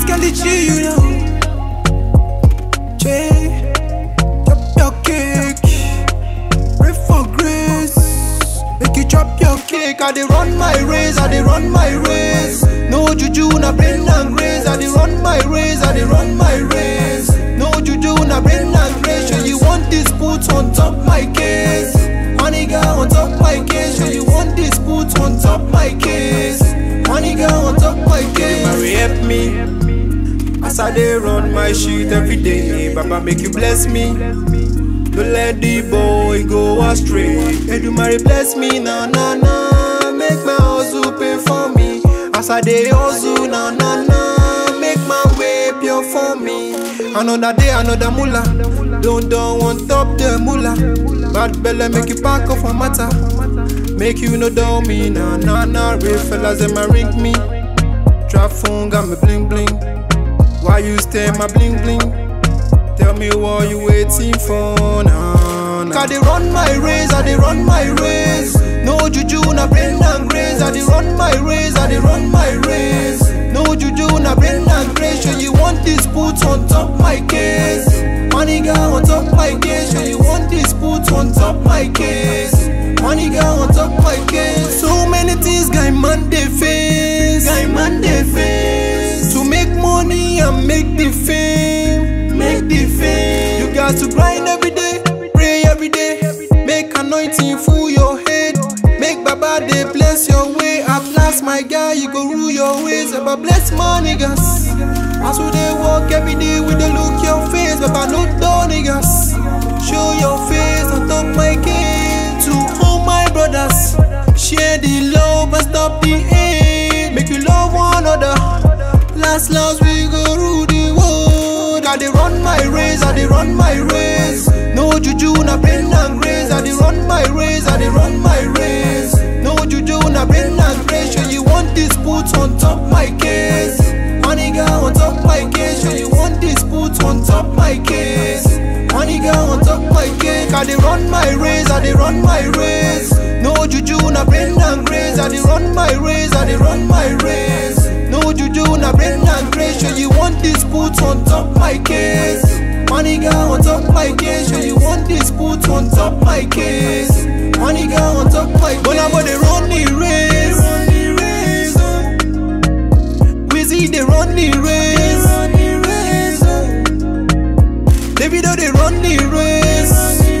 only cheat you know. Jay, chop your cake. Pray for grace. Make you chop your cake. I dey run my race. I dey run my race. No juju na brain and grace. I dey run my race. I dey run my race. No juju na brain and grace. Sure you want this put on top my case. Money girl on top my case. Sure you want this put on top my case. As I dey run my shit every day, Baba make you bless me. Don't let the boy go astray. Edumare bless me, na na na. Make my hustle pay for me. As I dey hustle, na na na. Make my way pure for me. Another day, another mullah. Don't don't want top the mullah. Bad belly make you pack off my matter. Make you no doubt me, na na na. Real fellas them ring me. Trap phone got me bling bling. Why you stay my bling bling? Tell me what you waiting for now. Nah. I dey run my race, I dey run my race. No juju na brain and grace. I dey run my race, I dey run my race. No juju na brain and grace. Sure you want this put on top my case. Money girl on top my case. Sure you want this put on top my case. Money girl on top my case. So many things guy man dey face. Guy man dey face. Make the fame. Make the fame. You got to grind every day, pray every day. Make anointing full your head. Make Baba dey bless your way. At last, my guy, you go rule your ways. Baba bless my niggas. As we dey walk every day, we dey look your face. Baba no door niggas. Race, I dey run my race. No juju na brain and grace. I dey run my race, I dey run my race. No juju na brain and grace. Sure you want this put on top my case. Money girl on top my case. Sure you want this put on top my case. Money girl on top my cake. I dey run my race, I dey run my race. No juju na brain and grace. I dey run my race, I dey run my race. No juju na brain and grace. Sure you want this put on top my case. Money girl on top my case. Sure you want this put on top my case. Money girl on top my case. I'm dey run the race. Oh. Wizzy dey run the race. Davido dey run the race. Oh. Oh,